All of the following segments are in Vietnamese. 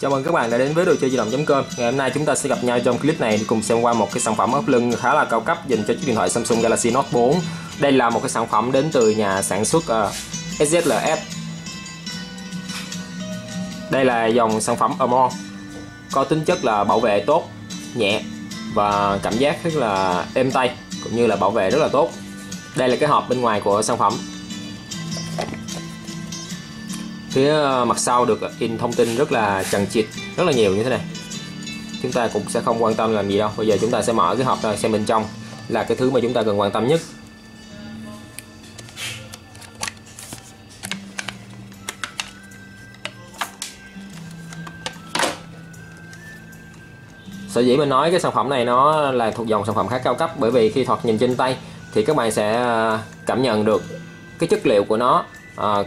Chào mừng các bạn đã đến với đồ chơi di động.com Ngày hôm nay chúng ta sẽ gặp nhau trong clip này để cùng xem qua một cái sản phẩm ốp lưng khá là cao cấp dành cho chiếc điện thoại Samsung Galaxy Note 4 Đây là một cái sản phẩm đến từ nhà sản xuất ờ, uh, SZLF Đây là dòng sản phẩm Amor Có tính chất là bảo vệ tốt, nhẹ và cảm giác rất là êm tay cũng như là bảo vệ rất là tốt. Đây là cái hộp bên ngoài của sản phẩm phía ờ, mặt sau được ờ, in thông tin rất là chằng chịt rất là nhiều như thế này. Chúng ta cũng sẽ không quan tâm làm gì đâu. Bây giờ chúng ta sẽ mở cái hộp ra xem bên trong là cái thứ mà chúng ta cần quan tâm nhất. Sở dĩ mình nói cái sản phẩm này nó là thuộc dòng sản phẩm khá cao cấp bởi vì khi thoạt nhìn trên tay thì các bạn sẽ ờ, cảm nhận được cái chất liệu của nó à,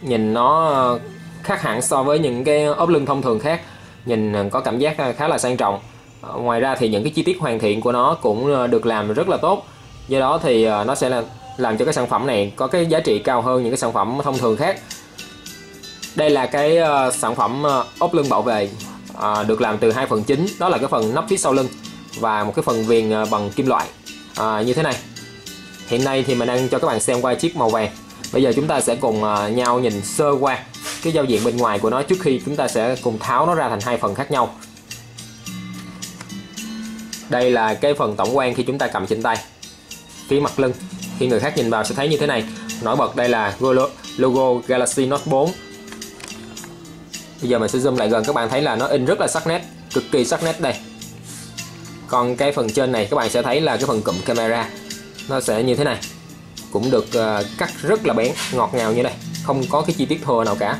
nhìn nó ờ, khác hẳn so với những cái ốp lưng thông thường khác. Nhìn ờ, có cảm giác ờ, khá là sang trọng. Ngoài ra thì những cái chi tiết hoàn thiện của nó cũng được làm rất là tốt. Do đó thì nó sẽ là, làm cho cái sản phẩm này có cái giá trị cao hơn những cái sản phẩm thông thường khác. Đây là cái sản phẩm ốp lưng bảo vệ được làm từ hai phần chính. Đó là cái phần nắp phía sau lưng và một cái phần viền bằng kim loại. Như thế này. Hiện nay thì mình đang cho các bạn xem qua chiếc màu vàng bây giờ chúng ta sẽ cùng à, nhau nhìn sơ qua cái giao diện bên ngoài của nó trước khi chúng ta sẽ cùng tháo nó ra thành hai phần khác nhau. Đây là cái phần tổng quan khi chúng ta cầm trên tay, phía mặt lưng. Khi người khác nhìn vào sẽ thấy như thế này. Nổi bật, đây là logo Galaxy Note 4 bây giờ mình sẽ zoom lại gần, các bạn thấy là nó in rất là sắc nét, cực kỳ sắc nét đây. Còn cái phần trên này, các bạn sẽ thấy là cái phần cụm camera. Nó sẽ như thế này cũng được uh, cắt rất là bén ngọt ngào như đây. Không có cái chi tiết thừa nào cả.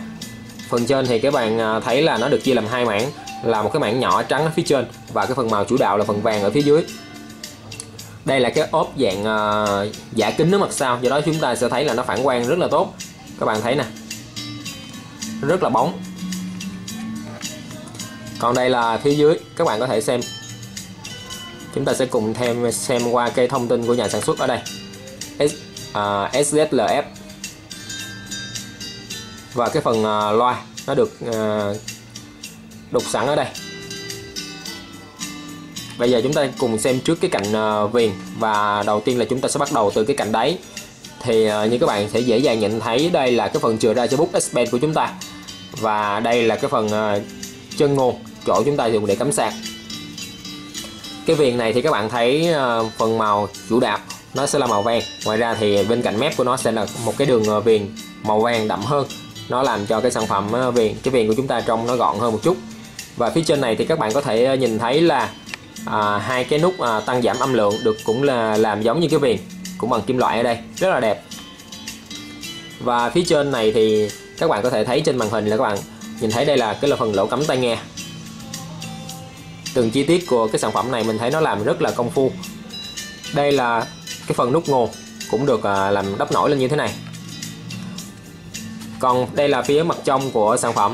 Phần trên thì các bạn ờ, thấy là nó được chia làm hai mảng là một cái mảng nhỏ trắng ở phía trên và cái phần màu chủ đạo là phần vàng ở phía dưới. Đây là cái ốp dạng uh, giả kính ở mặt sau do đó chúng ta sẽ thấy là nó phản quang rất là tốt. Các bạn thấy nè. Rất là bóng. Còn đây là phía dưới các bạn có thể xem. Chúng ta sẽ cùng thêm xem qua cái thông tin của nhà sản xuất ở đây à, SZLF và cái phần uh, loa nó được uh, đục sẵn ở đây. Bây giờ chúng ta cùng xem trước cái cạnh uh, viền. Và đầu tiên là chúng ta sẽ bắt đầu từ cái cạnh đáy. Thì uh, như các bạn sẽ dễ dàng nhận thấy đây là cái phần chừa ra cho bút S Pen của chúng ta. Và đây là cái phần uh, chân nguồn chỗ chúng ta dùng để cắm sạc. Cái viền này thì các bạn thấy uh, phần màu chủ đạo nó sẽ là màu vàng. Ngoài ra thì bên cạnh mép của nó sẽ là một cái đường ờ, viền màu vàng đậm hơn. Nó làm cho cái sản phẩm ờ, viền cái viền của chúng ta trông nó gọn hơn một chút. Và phía trên này thì các bạn có thể ờ, nhìn thấy là à, hai cái nút à, tăng giảm âm lượng được cũng là làm giống như cái viền cũng bằng kim loại ở đây. Rất là đẹp. Và phía trên này thì các bạn có thể thấy trên màn hình là các bạn nhìn thấy đây là cái là phần lỗ cắm tai nghe. Từng chi tiết của cái sản phẩm này mình thấy nó làm rất là công phu. Đây là cái phần nút nguồn cũng được à, làm đắp nổi lên như thế này. Còn đây là phía mặt trong của sản phẩm.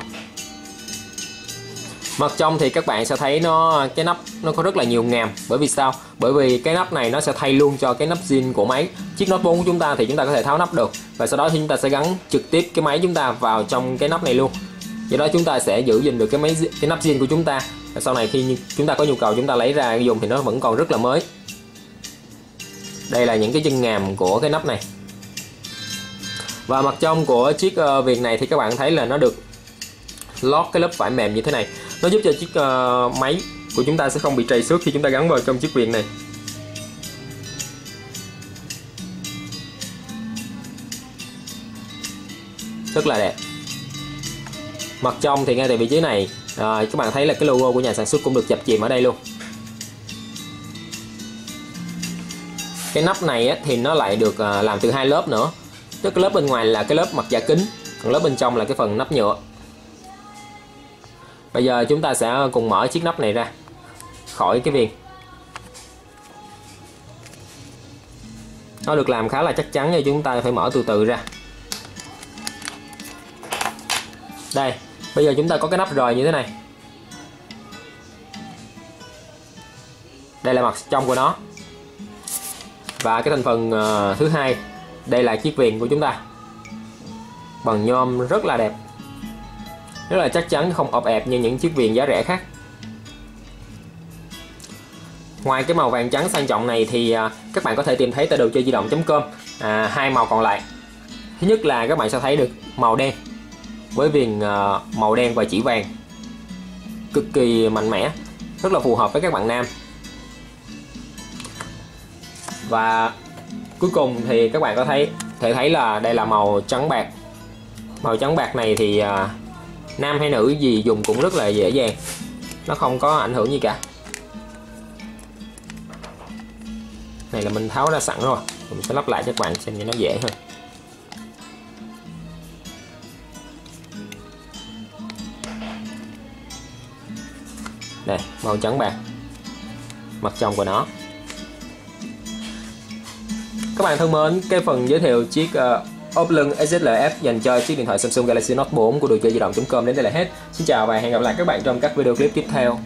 Mặt trong thì các bạn sẽ thấy nó, cái nắp nó có rất là nhiều ngàm. Bởi vì sao? Bởi vì cái nắp này nó sẽ thay luôn cho cái nắp zin của máy. Chiếc Note 4 của chúng ta thì chúng ta có thể tháo nắp được. Và sau đó thì chúng ta sẽ gắn trực tiếp cái máy chúng ta vào trong cái nắp này luôn. Do đó chúng ta sẽ giữ gìn được cái máy, cái nắp zin của chúng ta. Và sau này khi chúng ta có nhu cầu chúng ta lấy ra dùng thì nó vẫn còn rất là mới đây là những cái chân ngàm của cái nắp này. Và mặt trong của chiếc ờ, uh, viền này thì các bạn thấy là nó được lót cái lớp vải mềm như thế này. Nó giúp cho chiếc uh, máy của chúng ta sẽ không bị trầy xước khi chúng ta gắn vào trong chiếc viền này. Rất là đẹp. Mặt trong thì ngay tại vị trí này à, các bạn thấy là cái logo của nhà sản xuất cũng được chập chìm ở đây luôn. Cái nắp này á, thì nó lại được à, làm từ hai lớp nữa. Tức cái lớp bên ngoài là cái lớp mặt giả kính còn lớp bên trong là cái phần nắp nhựa. Bây giờ chúng ta sẽ cùng mở chiếc nắp này ra khỏi cái viền. Nó được làm khá là chắc chắn cho chúng ta phải mở từ từ ra. Đây bây giờ chúng ta có cái nắp rời như thế này. Đây là mặt trong của nó và cái thành phần uh, thứ hai đây là chiếc viền của chúng ta. Bằng nhôm rất là đẹp. Rất là chắc chắn không ọp ẹp như những chiếc viền giá rẻ khác. Ngoài cái màu vàng trắng sang trọng này thì ờ, các bạn có thể tìm thấy tại đồ chơi di động.com à, hai màu còn lại. Thứ nhất là các bạn sẽ thấy được màu đen. Với viền ờ, màu đen và chỉ vàng. Cực kỳ mạnh mẽ. Rất là phù hợp với các bạn nam và cuối cùng thì các bạn có thấy thể thấy là đây là màu trắng bạc. Màu trắng bạc này thì à, nam hay nữ gì dùng cũng rất là dễ dàng. Nó không có ảnh hưởng gì cả. Này là mình tháo ra sẵn rồi. Mình sẽ lắp lại cho các bạn xem cho nó dễ hơn. Đây màu trắng bạc. Mặt trong của nó các bạn thân mến cái phần giới thiệu chiếc ờ, uh, Oplung SLF dành cho chiếc điện thoại Samsung Galaxy Note 4 của đồ chơi di động.com đến đây là hết. Xin chào và hẹn gặp lại các bạn trong các video clip tiếp theo.